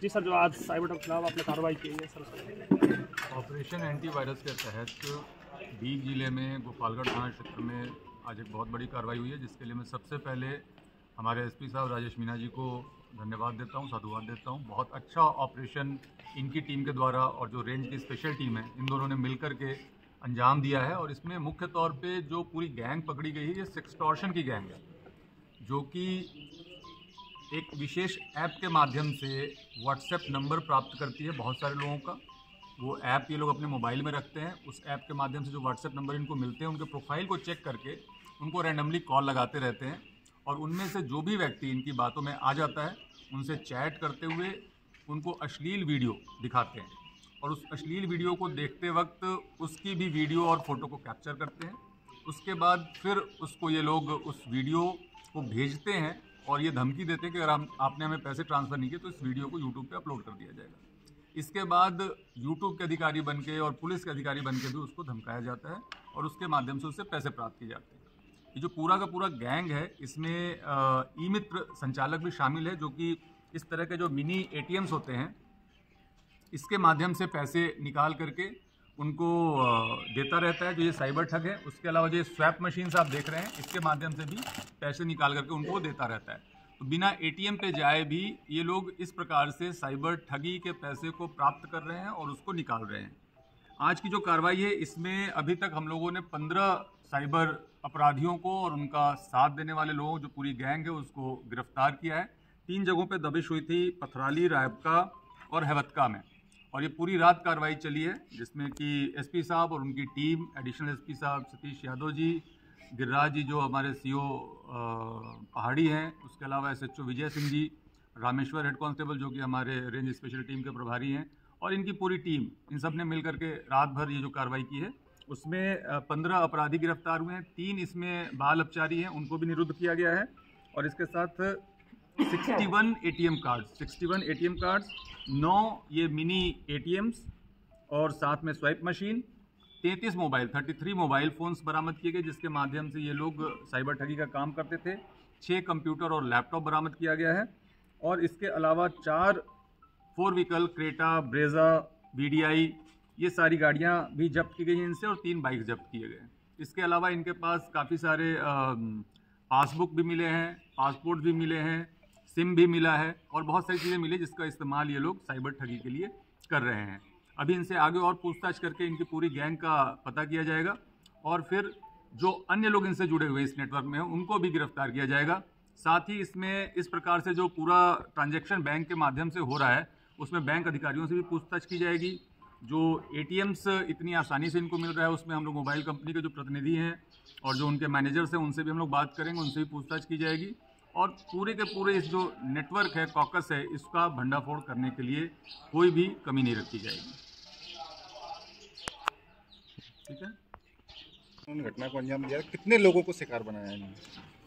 जी sir, जो आज cyber के खिलाफ आपने कार्रवाई की है, सर ऑपरेशन एंटीवायरस के तहत बीग ज़िले में, गोपालगढ़ थाना क्षेत्र में आज एक बहुत बड़ी कार्रवाई हुई है, जिसके लिए मैं सबसे पहले हमारे एसपी साहब राजेश मीना जी को धन्यवाद देता हूँ, साधुवाद देता हूँ। बहुत अच्छा ऑपरेशन इनकी टीम के द्वारा और जो रेंज की स्पेशल टीम है, इन दोनों ने मिलकर के अंजाम दिया है और इसमें मुख्य तौर पे जो पूरी गैंग पकड़ी गई है, ये सेक्सटॉर्शन की गैंग है, जो कि एक विशेष ऐप के माध्यम से व्हाट्सएप नंबर प्राप्त करती है बहुत सारे लोगों का। वो ऐप ये लोग अपने मोबाइल में रखते हैं। उस ऐप के माध्यम से जो व्हाट्सएप नंबर इनको मिलते हैं, उनके प्रोफ़ाइल को चेक करके उनको रैंडमली कॉल लगाते रहते हैं। और उनमें से जो भी व्यक्ति इनकी बातों में आ जाता है, उनसे चैट करते हुए उनको अश्लील वीडियो दिखाते हैं। और उस अश्लील वीडियो को देखते वक्त उसकी भी वीडियो और फ़ोटो को कैप्चर करते हैं। उसके बाद फिर उसको ये लोग उस वीडियो को भेजते हैं और ये धमकी देते हैं कि अगर हम, आपने हमें पैसे ट्रांसफ़र नहीं किए तो इस वीडियो को यूट्यूब पे अपलोड कर दिया जाएगा। इसके बाद यूट्यूब के अधिकारी बन के और पुलिस के अधिकारी बन के भी उसको धमकाया जाता है और उसके माध्यम से उससे पैसे प्राप्त किए जाते हैं। ये जो पूरा का पूरा गैंग है, इसमें ई मित्र संचालक भी शामिल है, जो कि इस तरह के जो मिनी ए होते हैं, इसके माध्यम से पैसे निकाल करके उनको देता रहता है जो ये साइबर ठग है। उसके अलावा जो स्वैप मशीन आप देख रहे हैं, इसके माध्यम से भी पैसे निकाल करके उनको देता रहता है। तो बिना एटीएम पे जाए भी ये लोग इस प्रकार से साइबर ठगी के पैसे को प्राप्त कर रहे हैं और उसको निकाल रहे हैं। आज की जो कार्रवाई है, इसमें अभी तक हम लोगों ने पंद्रह साइबर अपराधियों को और उनका साथ देने वाले लोगों जो पूरी गैंग है, उसको गिरफ़्तार किया है। तीन जगहों पे दबिश हुई थी, पथराली, रायबका और हैवतका में। और ये पूरी रात कार्रवाई चली है, जिसमें कि एसपी साहब और उनकी टीम एडिशनल एसपी साहब सतीश यादव जी, गिरिराज जी जो हमारे सीओ पहाड़ी हैं, उसके अलावा SHO Vijay Singh ji, Rameshwar head constable जो कि हमारे रेंज स्पेशल टीम के प्रभारी हैं, और इनकी पूरी टीम, इन सबने मिल करके रात भर ये जो कार्रवाई की है। उसमें पंद्रह अपराधी गिरफ़्तार हुए हैं, तीन इसमें बाल अपचारी हैं, उनको भी निरुद्ध किया गया है, और इसके साथ 61 एटीएम कार्ड 61 एटीएम कार्ड नौ ये मिनी एटीएम्स और साथ में swipe machine 33 mobile 33 mobile phones बरामद किए गए, जिसके माध्यम से ये लोग साइबर ठगी का काम करते थे। छः कंप्यूटर और लैपटॉप बरामद किया गया है और इसके अलावा चार फोर व्हीकल क्रेटा ब्रेजा वी ये सारी गाड़ियाँ भी जब्त की गई हैं इनसे और तीन बाइक जब्त किए गए इसके अलावा इनके पास काफ़ी सारे पासबुक भी मिले हैं पासपोर्ट भी मिले हैं सिम भी मिला है और बहुत सारी चीज़ें मिली जिसका इस्तेमाल ये लोग साइबर ठगी के लिए कर रहे हैं। अभी इनसे आगे और पूछताछ करके इनकी पूरी गैंग का पता किया जाएगा और फिर जो अन्य लोग इनसे जुड़े हुए इस नेटवर्क में हैं, उनको भी गिरफ़्तार किया जाएगा। साथ ही इसमें इस प्रकार से जो पूरा ट्रांजैक्शन बैंक के माध्यम से हो रहा है, उसमें बैंक अधिकारियों से भी पूछताछ की जाएगी। जो एटीएम्स इतनी आसानी से इनको मिल रहा है, उसमें हम लोग मोबाइल कंपनी के जो प्रतिनिधि हैं और जो उनके मैनेजर्स हैं, उनसे भी हम लोग बात करेंगे, उनसे भी पूछताछ की जाएगी। और पूरे के पूरे इस जो नेटवर्क है, कॉकस है, इसका भंडाफोड़ करने के लिए कोई भी कमी नहीं रखी जाएगी। ठीक है? घटना को अंजाम दिया कितने लोगों को शिकार बनाया है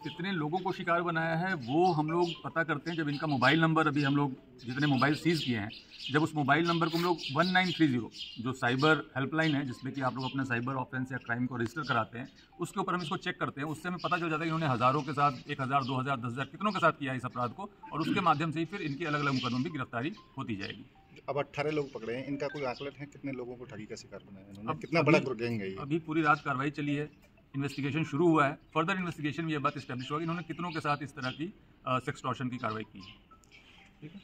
कितने लोगों को शिकार बनाया है, वो हम लोग पता करते हैं जब इनका मोबाइल नंबर अभी हम लोग जितने मोबाइल सीज़ किए हैं, जब उस मोबाइल नंबर को हम लोग वन नाइन थ्री ज़ीरो, जो साइबर हेल्पलाइन है, जिसमें कि आप लोग अपने साइबर ऑफेंस या क्राइम को रजिस्टर कराते हैं, उसके ऊपर हम इसको चेक करते हैं। उससे हमें पता चल जाता है कि इन्होंने हज़ारों के साथ, एक हज़ार, दो हज़ार, दस हज़ार कितनों के साथ किया इस अपराध को, और उसके माध्यम से ही फिर इनकी अलग अलग मुकदमों की गिरफ्तारी होती जाएगी। अब अट्ठारह लोग पकड़े हैं इनका कोई आकलन है कितने लोगों को ठगी का शिकार बनाया इन्होंने कितना बड़ा गैंग है अभी पूरी रात कार्रवाई चली है इन्वेस्टिगेशन शुरू हुआ है फर्दर इन्वेस्टिगेशन में यह बात इस्टेब्लिश हुआ कि इन्होंने कितनों के साथ इस तरह की सेक्सटॉशन की कार्रवाई की है। ठीक है?